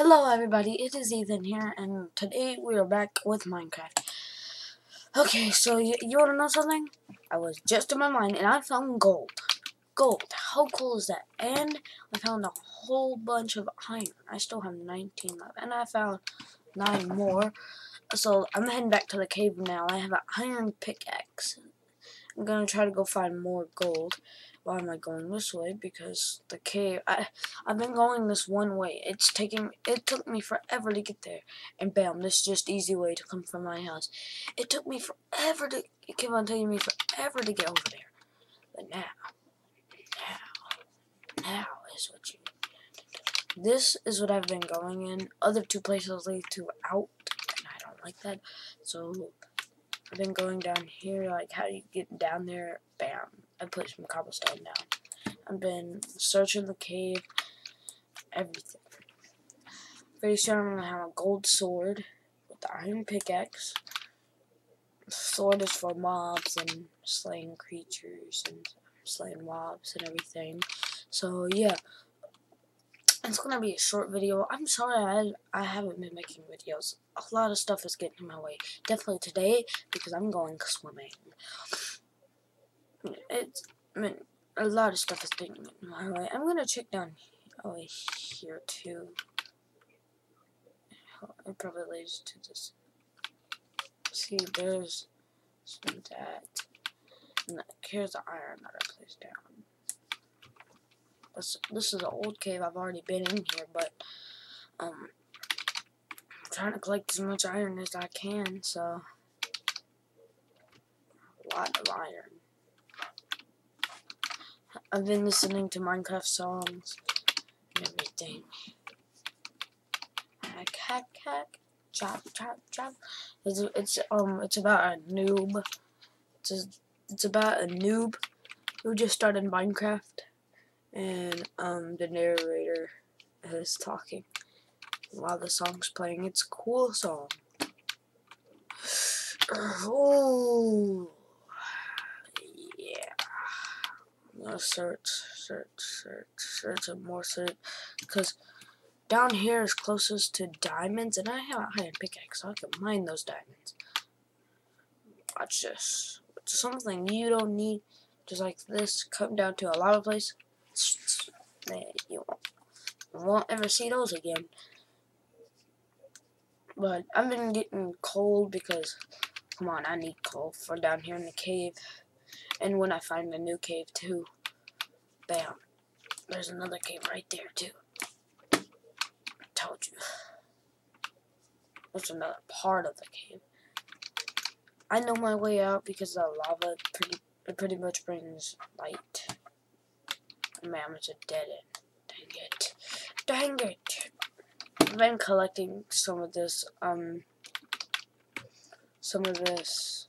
Hello everybody, it is Ethan here, and today we are back with Minecraft. Okay, so you, you want to know something? I was just in my mind, and I found gold. Gold, how cool is that? And I found a whole bunch of iron. I still have 19 left, and I found 9 more. So I'm heading back to the cave now. I have an iron pickaxe. I'm going to try to go find more gold why am I going this way? Because the cave, I, I've been going this one way. It's taking, it took me forever to get there. And bam, this is just easy way to come from my house. It took me forever to, it kept on taking me forever to get over there. But now, now, now is what you This is what I've been going in. Other two places lead to out, and I don't like that. So, I've been going down here, like how do you get down there? Bam. I put some cobblestone down. I've been searching the cave, everything. Pretty soon I'm gonna have a gold sword with the iron pickaxe. Sword is for mobs and slaying creatures and slaying mobs and everything. So yeah, it's gonna be a short video. I'm sorry I I haven't been making videos. A lot of stuff is getting in my way. Definitely today because I'm going swimming. It's I mean a lot of stuff is getting in my way. I'm gonna check down over here too. It probably leads to this. See, there's some that. And here's the iron that I placed down. This, this is an old cave. I've already been in here, but um, I'm trying to collect as much iron as I can, so a lot of iron. I've been listening to Minecraft songs and everything. Hack, hack, hack, chop, chop, chop. It's, it's um, it's about a noob. It's a, it's about a noob who just started Minecraft and um, the narrator is talking while the song's playing. It's a cool song. Oh, yeah. I'm search, search, search, search, and more search, because down here is closest to diamonds, and I have a iron pickaxe, so I can mine those diamonds. Watch this. It's something you don't need, just like this, come down to a lava place you won't, ever see those again. But I've been getting cold because, come on, I need coal for down here in the cave. And when I find a new cave too, bam, there's another cave right there too. I told you. There's another part of the cave. I know my way out because the lava pretty it pretty much brings light. Man, it's a dead end. Dang it. Dang it. I've been collecting some of this, um, some of this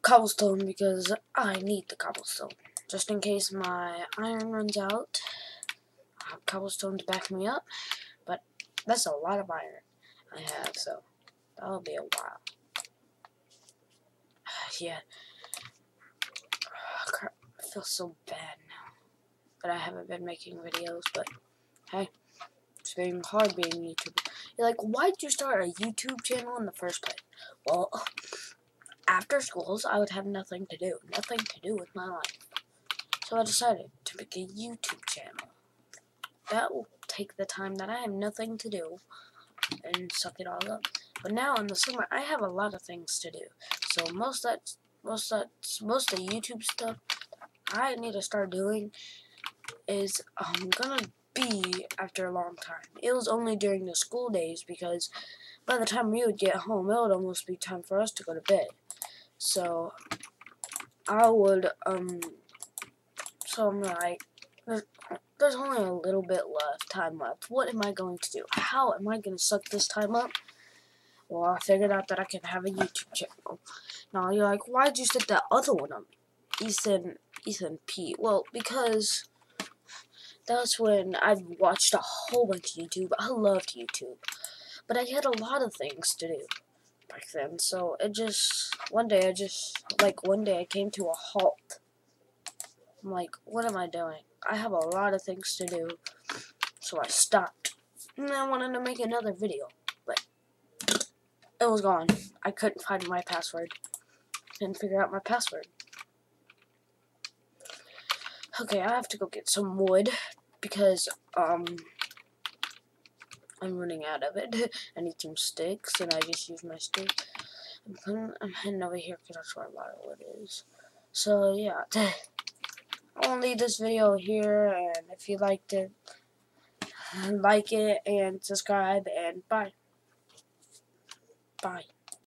cobblestone because I need the cobblestone. Just in case my iron runs out, I have cobblestone to back me up. But that's a lot of iron I have, so that'll be a while. yeah. I feel so bad but I haven't been making videos, but hey, it's been hard being a YouTuber. You're like, why'd you start a YouTube channel in the first place? Well, after schools, I would have nothing to do, nothing to do with my life. So I decided to make a YouTube channel. That will take the time that I have nothing to do and suck it all up. But now in the summer, I have a lot of things to do. So most that most that most of the YouTube stuff I need to start doing is um, gonna be after a long time. It was only during the school days because by the time we would get home, it would almost be time for us to go to bed. So I would, um, so I'm like, there's, only a little bit left, time left. What am I going to do? How am I going to suck this time up? Well, I figured out that I can have a YouTube channel. Now, you're like, why'd you set that other one up? Ethan, Ethan P. Well, because that's when I watched a whole bunch of YouTube. I loved YouTube. But I had a lot of things to do back then. So it just, one day I just, like one day I came to a halt. I'm like, what am I doing? I have a lot of things to do. So I stopped. And I wanted to make another video, but it was gone. I couldn't find my password. Couldn't figure out my password. Okay, I have to go get some wood because um I'm running out of it. I need some sticks, and I just use my stick. I'm, putting, I'm heading over here because that's where a lot of wood is. So yeah, I'll leave this video here, and if you liked it, like it and subscribe, and bye. Bye.